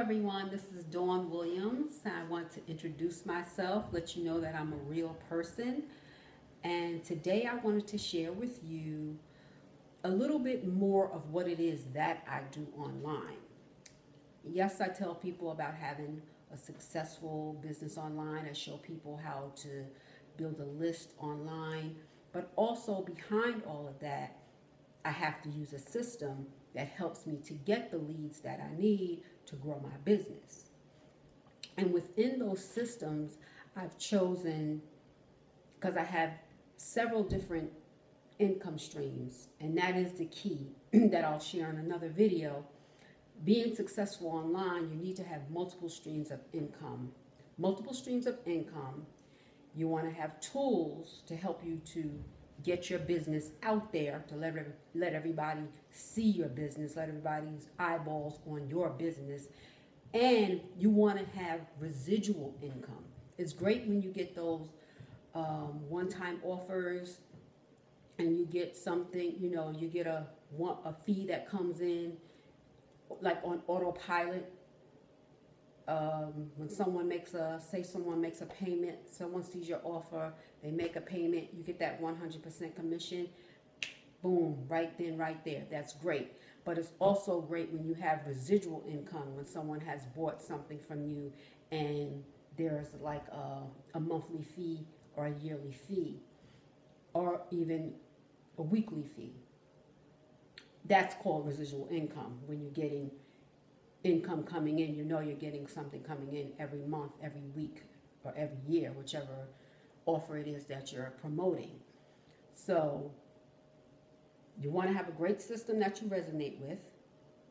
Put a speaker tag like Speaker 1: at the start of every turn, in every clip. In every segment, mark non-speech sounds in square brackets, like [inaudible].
Speaker 1: everyone. This is Dawn Williams. I want to introduce myself, let you know that I'm a real person. And today I wanted to share with you a little bit more of what it is that I do online. Yes, I tell people about having a successful business online. I show people how to build a list online. But also behind all of that, I have to use a system that helps me to get the leads that I need to grow my business. And within those systems, I've chosen, because I have several different income streams, and that is the key [clears throat] that I'll share in another video. Being successful online, you need to have multiple streams of income. Multiple streams of income. You want to have tools to help you to get your business out there to let, let everybody see your business, let everybody's eyeballs on your business. And you want to have residual income. It's great when you get those um, one-time offers and you get something, you know, you get a, a fee that comes in like on autopilot um, when someone makes a, say someone makes a payment, someone sees your offer, they make a payment, you get that 100% commission, boom, right then, right there. That's great. But it's also great when you have residual income, when someone has bought something from you and there's like a, a monthly fee or a yearly fee or even a weekly fee. That's called residual income when you're getting income coming in, you know you're getting something coming in every month, every week, or every year, whichever offer it is that you're promoting. So you want to have a great system that you resonate with,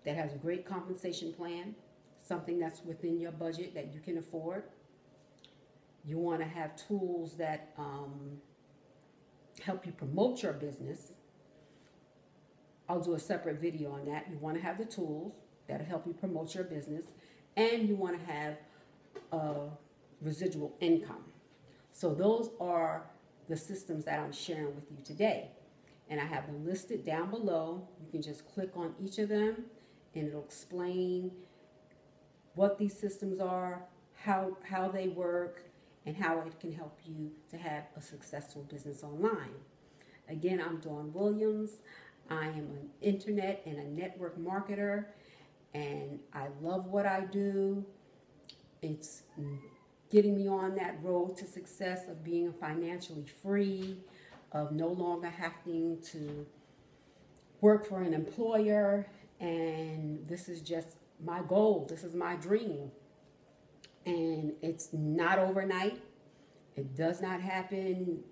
Speaker 1: that has a great compensation plan, something that's within your budget that you can afford. You want to have tools that um, help you promote your business. I'll do a separate video on that. You want to have the tools that'll help you promote your business, and you want to have a residual income. So those are the systems that I'm sharing with you today. And I have them listed down below. You can just click on each of them and it'll explain what these systems are, how, how they work, and how it can help you to have a successful business online. Again, I'm Dawn Williams. I am an internet and a network marketer and I love what I do. It's getting me on that road to success of being financially free, of no longer having to work for an employer. And this is just my goal. This is my dream. And it's not overnight. It does not happen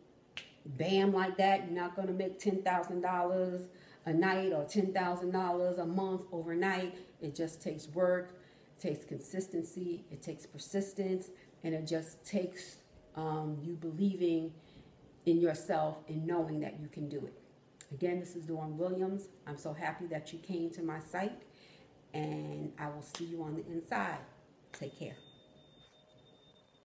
Speaker 1: bam like that. You're not going to make $10,000 a night or $10,000 a month overnight. It just takes work, it takes consistency, it takes persistence, and it just takes um, you believing in yourself and knowing that you can do it. Again, this is Dawn Williams. I'm so happy that you came to my site, and I will see you on the inside. Take care.